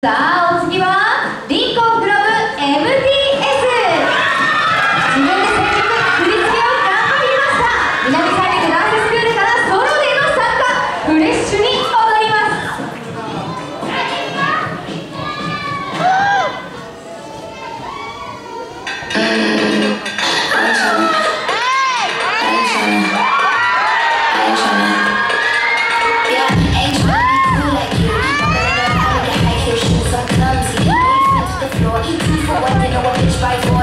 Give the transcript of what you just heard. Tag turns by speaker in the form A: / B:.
A: さあお次は？fight for